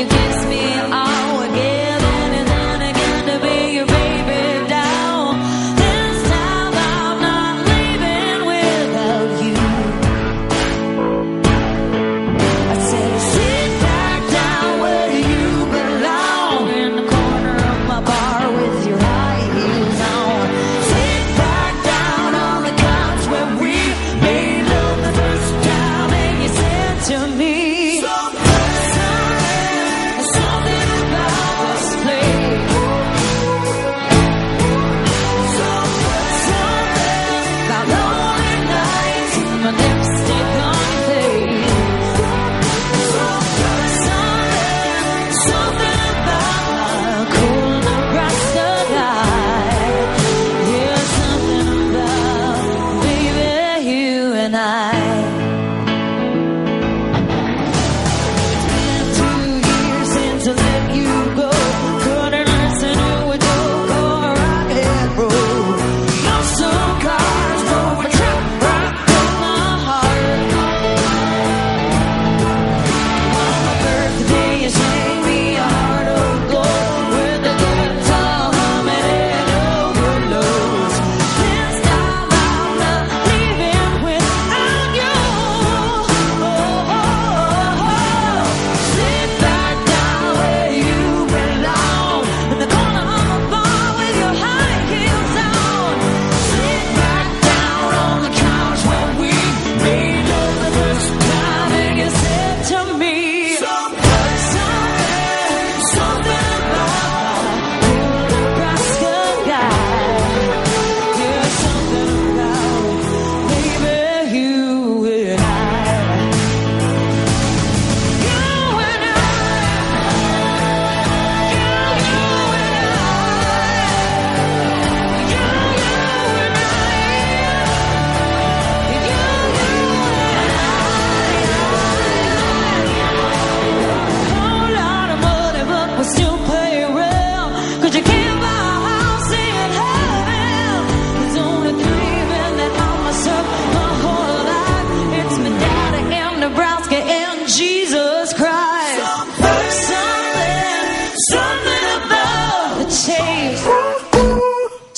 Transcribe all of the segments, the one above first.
you kiss me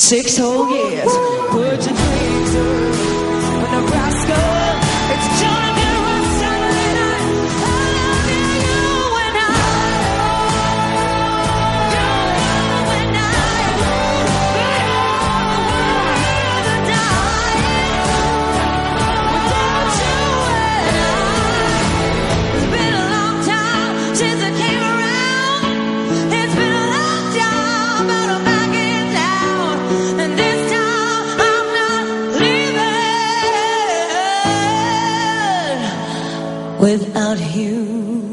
six whole years. Put your without you.